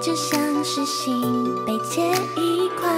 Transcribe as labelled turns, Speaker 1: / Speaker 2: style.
Speaker 1: 就像是心被切一块